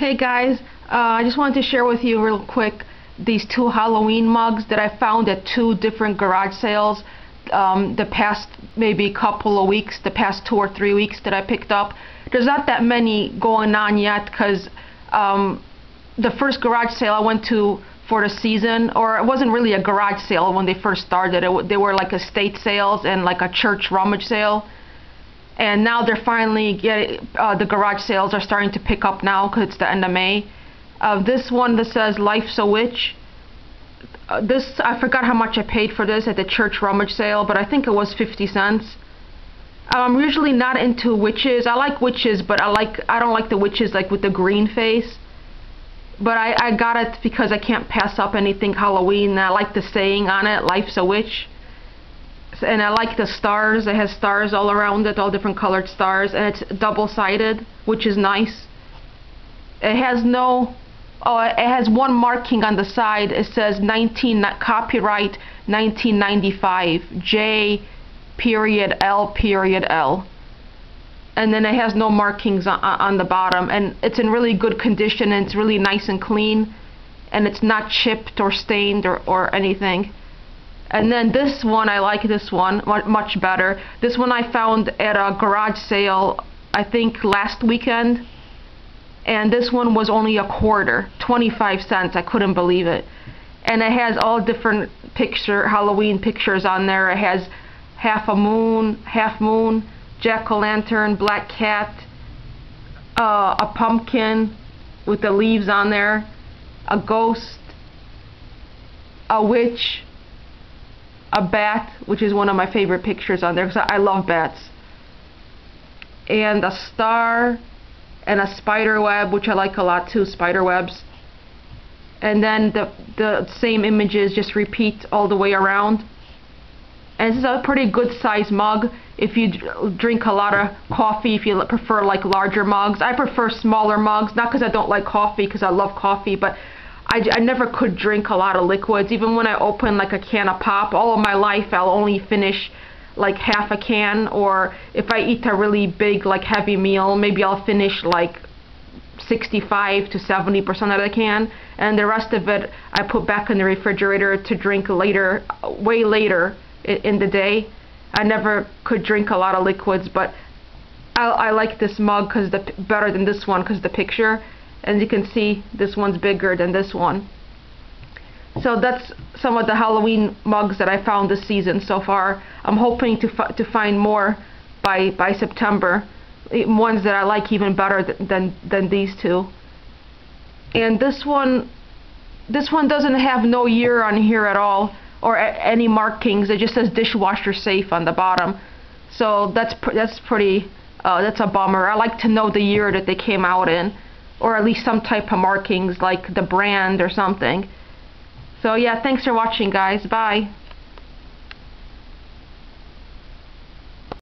Hey guys, uh, I just wanted to share with you real quick these two Halloween mugs that I found at two different garage sales um, the past maybe couple of weeks, the past two or three weeks that I picked up. There's not that many going on yet because um, the first garage sale I went to for the season, or it wasn't really a garage sale when they first started. It, they were like estate sales and like a church rummage sale. And now they're finally getting, uh, the garage sales are starting to pick up now because it's the end of May. Uh, this one that says Life's a Witch. Uh, this I forgot how much I paid for this at the church rummage sale, but I think it was 50 cents. I'm usually not into witches. I like witches, but I like I don't like the witches like with the green face but I, I got it because I can't pass up anything Halloween. I like the saying on it, life's a witch. And I like the stars. It has stars all around it, all different colored stars. And it's double-sided, which is nice. It has no... Oh, it has one marking on the side. It says 19 copyright 1995 J period L period L and then it has no markings on, on the bottom and it's in really good condition and it's really nice and clean and it's not chipped or stained or, or anything and then this one I like this one much better. This one I found at a garage sale I think last weekend. And this one was only a quarter 25 cents. I couldn't believe it. And it has all different picture Halloween pictures on there. It has half a moon half moon jack-o'-lantern, black cat, uh, a pumpkin with the leaves on there, a ghost, a witch, a bat, which is one of my favorite pictures on there because I love bats, and a star, and a spider web, which I like a lot too, spider webs. And then the, the same images just repeat all the way around. And this is a pretty good size mug. If you drink a lot of coffee if you prefer like larger mugs I prefer smaller mugs not because I don't like coffee because I love coffee but I, I never could drink a lot of liquids even when I open like a can of pop all of my life I'll only finish like half a can or if I eat a really big like heavy meal maybe I'll finish like 65 to 70 percent of the can and the rest of it I put back in the refrigerator to drink later way later in the day. I never could drink a lot of liquids, but I, I like this mug because the better than this one because the picture. As you can see, this one's bigger than this one. So that's some of the Halloween mugs that I found this season so far. I'm hoping to to find more by by September, ones that I like even better th than than these two. And this one, this one doesn't have no year on here at all or any markings. It just says dishwasher safe on the bottom. So that's pr that's pretty uh, that's a bummer. I like to know the year that they came out in, or at least some type of markings like the brand or something. So yeah, thanks for watching, guys. Bye.